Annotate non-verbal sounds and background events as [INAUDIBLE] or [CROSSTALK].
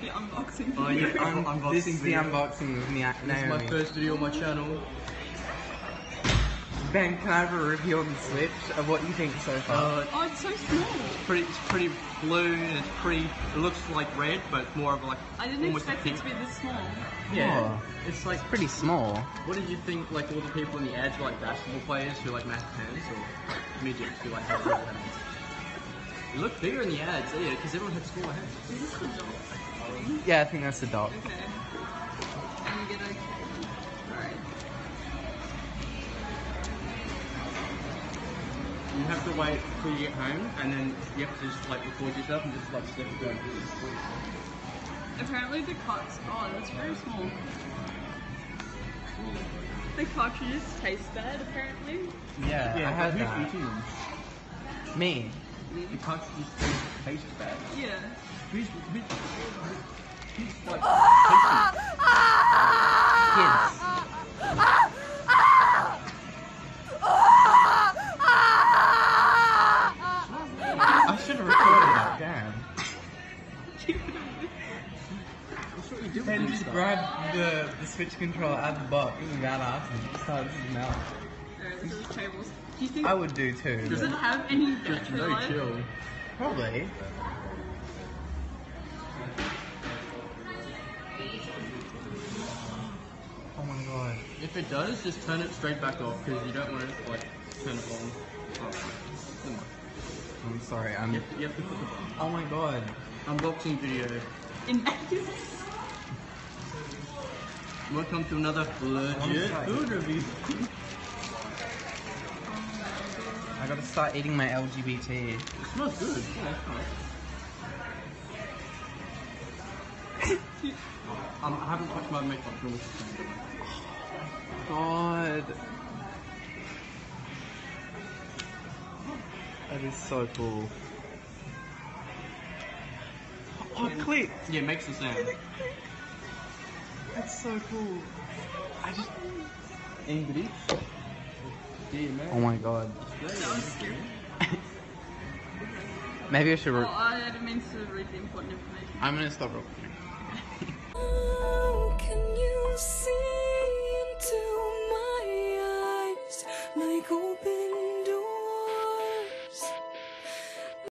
The unboxing Oh, video. yeah. Um, Unboxing this is the unboxing with me, This is my first video on my channel. Ben, can I have a review on the Switch of what you think so far? Uh, Oh, it's so small. pretty, it's pretty blue and it's pretty. It looks like red, but it's more of like I didn't almost expect a it pink. to be this small. Yeah, it's like. Pretty small. What did you think? Like all the people in the ads were like basketball players who like massive hands, or midgets who like have small hands? It looked bigger in the ads, yeah, because everyone had smaller hands. Is this the dog? Yeah, I think that's the dock. Okay. And you get a. Alright. You have to wait till you get home, and then you have to just like record yourself and just like step it down. Apparently the cuts. Oh, that's very small. The cartridges taste bad, apparently. Yeah, I heard who's that. eating them? Me. The cartridges taste bad. Yeah. Who's, who's, who's like Kids. I should have recorded that, damn. That's what you do just this grabbed the, the Switch controller out the box without asking. Just started his mouth. Alright, this is tables. Do you think. I would do too. Does it have any Just battery very chill. Probably. If it does, just turn it straight back off because you don't want to like turn it on. Oh. I'm sorry, I'm. You have, to, you have to put the Oh my god. unboxing video. Inactive. [LAUGHS] Welcome to another legit food review. I gotta start eating my LGBT. It smells good. Yeah, nice. [LAUGHS] um, I haven't touched my makeup God. That is so cool. Oh, it clicked. Yeah, it makes the sound. That's so cool. I just. Anybody? Yeah, man. Oh my god. That was scary. Maybe I should. Oh, I didn't mean to read the important information. I'm gonna stop recording. 来告别。